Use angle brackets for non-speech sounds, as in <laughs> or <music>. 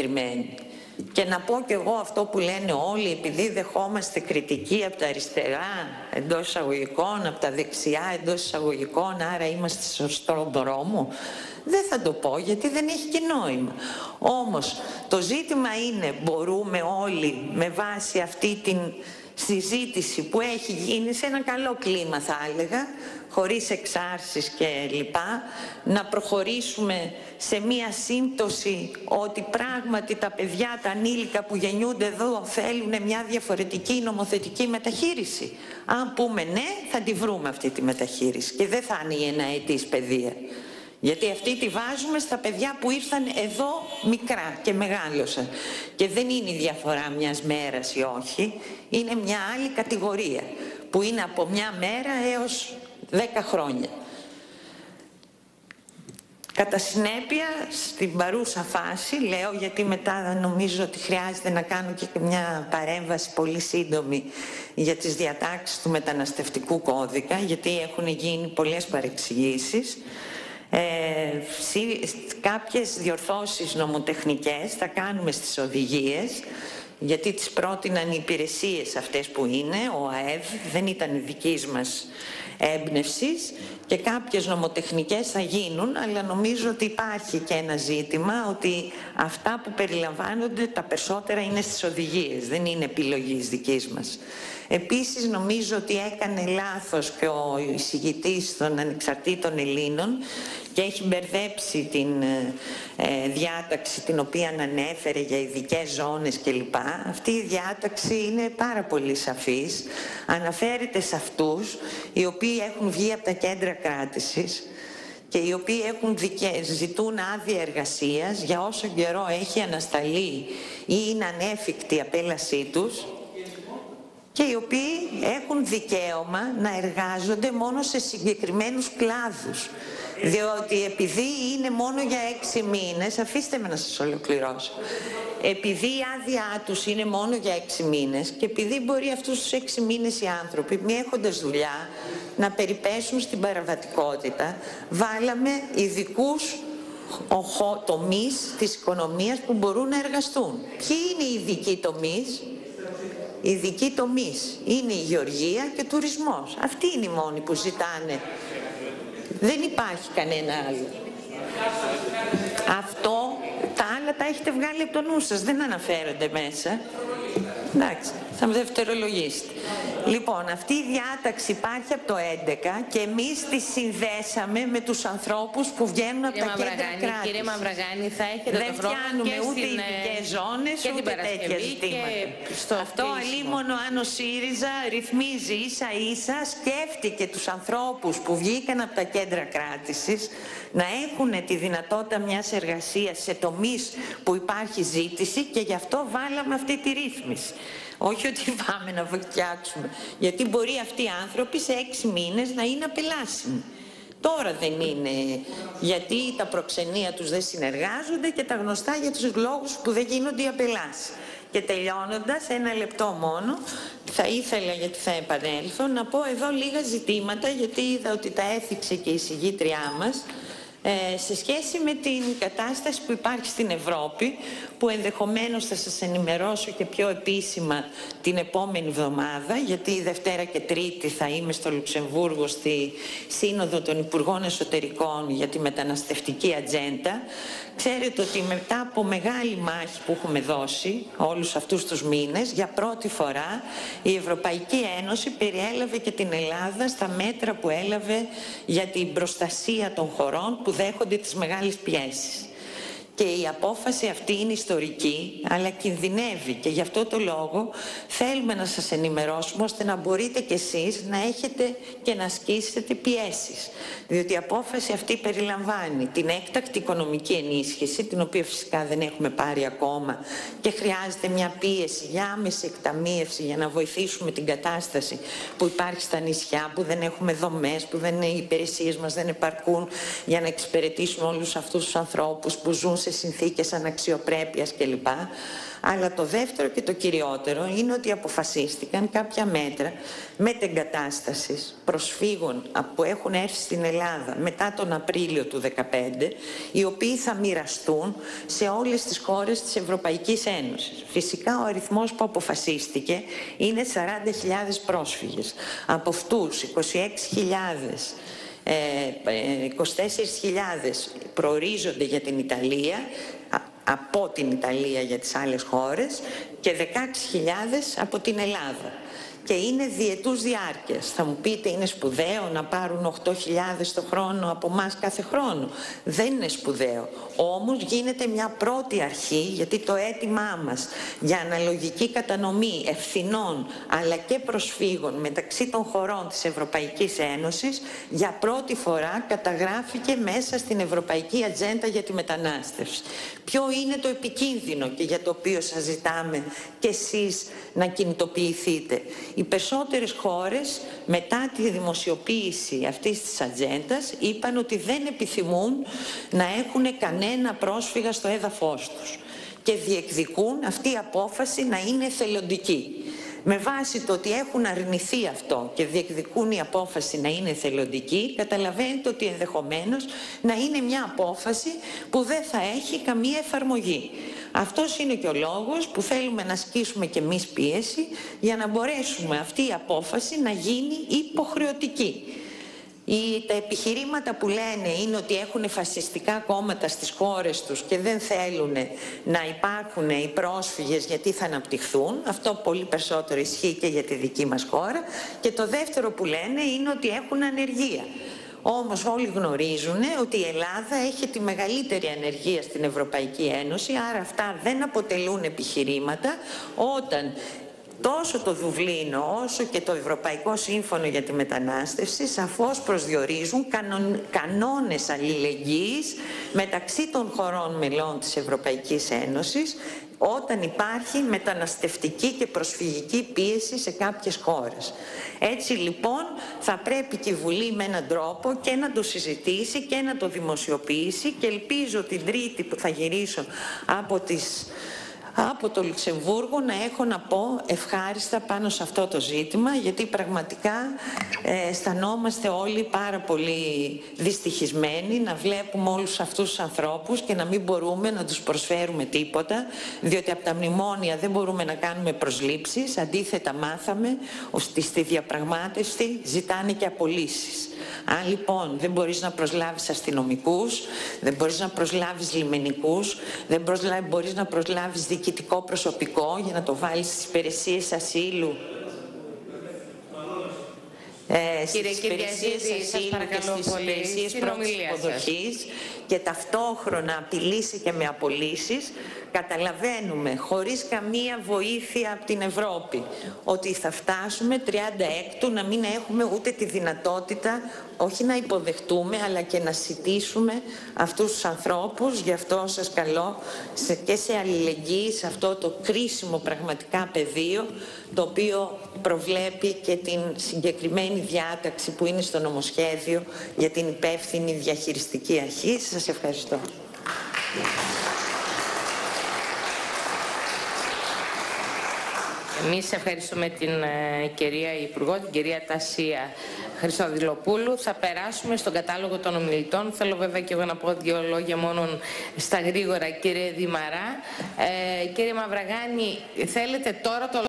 συγκεκριμένη. Και να πω κι εγώ αυτό που λένε όλοι, επειδή δεχόμαστε κριτική από τα αριστερά εντός εισαγωγικών, από τα δεξιά εντός εισαγωγικών, άρα είμαστε στο σωστό δρόμο. Δεν θα το πω γιατί δεν έχει και νόημα. Όμως το ζήτημα είναι μπορούμε όλοι με βάση αυτή την συζήτηση που έχει γίνει σε ένα καλό κλίμα θα έλεγα, χωρίς εξάρσεις και λοιπά, να προχωρήσουμε σε μία σύμπτωση ότι πράγματι τα παιδιά, τα ανήλικα που γεννιούνται εδώ θέλουν μια διαφορετική νομοθετική μεταχείριση. Αν πούμε ναι, θα τη βρούμε αυτή τη μεταχείριση και δεν θα είναι η εναετής παιδεία. Γιατί αυτή τη βάζουμε στα παιδιά που ήρθαν εδώ μικρά και μεγάλωσαν. Και δεν είναι η διαφορά μιας μέρας ή όχι, είναι μια άλλη κατηγορία που είναι από μια μέρα έως δέκα χρόνια. Κατά συνέπεια, στην παρούσα φάση, λέω γιατί μετά νομίζω ότι χρειάζεται να κάνω και μια παρέμβαση πολύ σύντομη για τις διατάξεις του μεταναστευτικού κώδικα, γιατί έχουν γίνει πολλές παρεξηγήσεις, ε, κάποιες διορθώσεις νομοτεχνικές θα κάνουμε στις οδηγίες γιατί τις πρότειναν οι υπηρεσίες αυτές που είναι, ο ΑΕΒ, δεν ήταν δικής μας έμπνευσης και κάποιες νομοτεχνικές θα γίνουν, αλλά νομίζω ότι υπάρχει και ένα ζήτημα ότι αυτά που περιλαμβάνονται τα περισσότερα είναι στις οδηγίες, δεν είναι επιλογής δικής μας. Επίσης νομίζω ότι έκανε λάθος και ο εισηγητής των ανεξαρτήτων Ελλήνων και έχει μπερδέψει την ε, ε, διάταξη την οποία ανέφερε για ειδικές ζώνες κλπ. Αυτή η διάταξη είναι πάρα πολύ σαφής. Αναφέρεται σε αυτούς οι οποίοι έχουν βγει από τα κέντρα κράτησης και οι οποίοι έχουν δικαι... ζητούν άδεια εργασίας για όσο καιρό έχει ανασταλεί ή είναι ανέφικτη η απέλασή τους και οι οποίοι έχουν δικαίωμα να εργάζονται μόνο σε συγκεκριμένους κλάδους. Διότι επειδή είναι μόνο για έξι μήνες, αφήστε με να σας ολοκληρώσω, επειδή η άδειά τους είναι μόνο για έξι μήνες και επειδή μπορεί αυτούς τους έξι μήνες οι άνθρωποι, μη έχοντας δουλειά, να περιπέσουν στην παραβατικότητα, βάλαμε ειδικούς τομείς της οικονομίας που μπορούν να εργαστούν. Ποιοι είναι οι ειδικοί τομείς, ειδικοί τομείς. Είναι η γεωργία και τουρισμός. Αυτοί είναι οι μόνοι που ζητάνε. Δεν υπάρχει κανένα άλλο. Αυτό, τα άλλα τα έχετε βγάλει από το νου σας, δεν αναφέρονται μέσα. Εντάξει, θα με δευτερολογήσετε. Λοιπόν, αυτή η διάταξη υπάρχει από το 11 και εμείς τη συνδέσαμε με τους ανθρώπους που βγαίνουν από τα κέντρα κράτη. Κύριε Μαυραγάνη, θα έχετε Δεν το φτιάνουμε και ούτε στην, ε, ειδικές ζώνες, και ούτε τέτοια ζητήματα. στο Αυτό κλείσιμο. αλίμονο αν ο ΣΥΡΙΖΑ ρυθμίζει ίσα ίσα, σκέφτηκε τους ανθρώπους που βγήκαν από τα κέντρα κράτησης να έχουν τη δυνατότητα μιας εργασίας σε τομείς που υπάρχει ζήτηση και γι' αυτό βάλαμε αυτή τη ρύθμιση. Όχι ότι <laughs> πάμε να φτιάξουμε. Γιατί μπορεί αυτοί οι άνθρωποι σε έξι μήνες να είναι απελάσιμοι. Τώρα δεν είναι, γιατί τα προξενία τους δεν συνεργάζονται και τα γνωστά για τους λόγους που δεν γίνονται οι απελάσεις. Και τελειώνοντας, ένα λεπτό μόνο, θα ήθελα, γιατί θα επανέλθω, να πω εδώ λίγα ζητήματα, γιατί είδα ότι τα έθιξε και η συγγήτριά μας, ε, σε σχέση με την κατάσταση που υπάρχει στην Ευρώπη, που ενδεχομένως θα σας ενημερώσω και πιο επίσημα την επόμενη εβδομάδα, γιατί η Δευτέρα και Τρίτη θα είμαι στο Λουξεμβούργο στη Σύνοδο των Υπουργών Εσωτερικών για τη μεταναστευτική ατζέντα. Ξέρετε ότι μετά από μεγάλη μάχη που έχουμε δώσει όλους αυτούς τους μήνες, για πρώτη φορά η Ευρωπαϊκή Ένωση περιέλαβε και την Ελλάδα στα μέτρα που έλαβε για την προστασία των χωρών που δέχονται τις μεγάλες πιέσεις. Και η απόφαση αυτή είναι ιστορική, αλλά κινδυνεύει και γι' αυτό το λόγο θέλουμε να σας ενημερώσουμε ώστε να μπορείτε κι εσείς να έχετε και να ασκήσετε πιέσεις. Διότι η απόφαση αυτή περιλαμβάνει την έκτακτη οικονομική ενίσχυση, την οποία φυσικά δεν έχουμε πάρει ακόμα και χρειάζεται μια πίεση για άμεση εκταμείευση για να βοηθήσουμε την κατάσταση που υπάρχει στα νησιά, που δεν έχουμε δομές, που δεν, οι υπηρεσίες μας δεν επαρκούν για να εξυπηρετήσουμε όλους αυτούς τους ανθρώπους που ζουν σε σε συνθήκες αναξιοπρέπειας κλπ. Αλλά το δεύτερο και το κυριότερο είναι ότι αποφασίστηκαν κάποια μέτρα μετεγκατάστασης προσφύγων που έχουν έρθει στην Ελλάδα μετά τον Απρίλιο του 2015, οι οποίοι θα μοιραστούν σε όλες τις χώρες της Ευρωπαϊκής Ένωσης. Φυσικά ο αριθμός που αποφασίστηκε είναι 40.000 πρόσφυγες. Από αυτούς 26.000 24.000 ε, προορίζονται για την Ιταλία, από την Ιταλία για τις άλλες χώρες και 16.000 από την Ελλάδα και είναι διετούς διάρκειας. Θα μου πείτε είναι σπουδαίο να πάρουν 8.000 το χρόνο από εμάς κάθε χρόνο; Δεν είναι σπουδαίο. Όμως γίνεται μια πρώτη αρχή γιατί το αίτημά μας για αναλογική κατανομή ευθυνών αλλά και προσφύγων μεταξύ των χωρών της Ευρωπαϊκής Ένωσης για πρώτη φορά καταγράφηκε μέσα στην Ευρωπαϊκή Ατζέντα για τη μετανάστευση. Ποιο είναι το επικίνδυνο και για το οποίο σας ζητάμε και εσείς να κινητοποιηθείτε; Οι περισσότερες χώρες μετά τη δημοσιοποίηση αυτής της ατζέντας είπαν ότι δεν επιθυμούν να έχουν κανένα πρόσφυγα στο έδαφος τους και διεκδικούν αυτή η απόφαση να είναι θελοντική. Με βάση το ότι έχουν αρνηθεί αυτό και διεκδικούν η απόφαση να είναι θελοντική, καταλαβαίνετε ότι ενδεχομένως να είναι μια απόφαση που δεν θα έχει καμία εφαρμογή. Αυτός είναι και ο λόγος που θέλουμε να ασκήσουμε και εμείς πίεση για να μπορέσουμε αυτή η απόφαση να γίνει υποχρεωτική. Οι, τα επιχειρήματα που λένε είναι ότι έχουν φασιστικά κόμματα στις χώρες τους και δεν θέλουν να υπάρχουν οι πρόσφυγες γιατί θα αναπτυχθούν. Αυτό πολύ περισσότερο ισχύει και για τη δική μας χώρα. Και το δεύτερο που λένε είναι ότι έχουν ανεργία. Όμως όλοι γνωρίζουν ότι η Ελλάδα έχει τη μεγαλύτερη ανεργία στην Ευρωπαϊκή Ένωση, άρα αυτά δεν αποτελούν επιχειρήματα όταν τόσο το Δουβλίνο όσο και το Ευρωπαϊκό Σύμφωνο για τη Μετανάστευση σαφώς προσδιορίζουν κανον, κανόνες αλληλεγγύης μεταξύ των χωρών μελών της Ευρωπαϊκής Ένωσης όταν υπάρχει μεταναστευτική και προσφυγική πίεση σε κάποιες χώρες. Έτσι λοιπόν θα πρέπει και η Βουλή με έναν τρόπο και να το συζητήσει και να το δημοσιοποιήσει και ελπίζω την Τρίτη που θα γυρίσω από τις από το Λουξεμβούργο να έχω να πω ευχάριστα πάνω σε αυτό το ζήτημα γιατί πραγματικά ε, αισθανόμαστε όλοι πάρα πολύ δυστυχισμένοι να βλέπουμε όλους αυτούς τους ανθρώπους και να μην μπορούμε να τους προσφέρουμε τίποτα διότι από τα μνημόνια δεν μπορούμε να κάνουμε προσλήψεις αντίθετα μάθαμε ότι στη διαπραγμάτευση ζητάνε και απολύσεις. Αν λοιπόν δεν μπορείς να προσλάβεις αστυνομικούς, δεν μπορείς να προσλάβεις λιμενικούς, δεν μπορείς να προσλάβεις διοικητικό προσωπικό για να το βάλεις στις υπηρεσίες ασύλου. Ε, Κύριε στις υπηρεσίες ασύλου και στις υπηρεσίες πρώτης υποδοχής και ταυτόχρονα απειλήσει και με απολύσεις, καταλαβαίνουμε χωρίς καμία βοήθεια από την Ευρώπη ότι θα φτάσουμε 36 να μην έχουμε ούτε τη δυνατότητα όχι να υποδεχτούμε αλλά και να σητήσουμε αυτούς τους ανθρώπους. Γι' αυτό σας καλώ σε, και σε αλληλεγγύη σε αυτό το κρίσιμο πραγματικά πεδίο το οποίο προβλέπει και την συγκεκριμένη διάταξη που είναι στο νομοσχέδιο για την υπεύθυνη διαχειριστική αρχή. Σας ευχαριστώ. Εμείς ευχαριστούμε την ε, κυρία Υπουργό, την κυρία Τασία Χρυσοδηλοπούλου. Θα περάσουμε στον κατάλογο των ομιλητών. Θέλω βέβαια και εγώ να πω δύο λόγια μόνο στα γρήγορα, κύριε Δημαρά. Ε, κύριε Μαυραγάνη, θέλετε τώρα το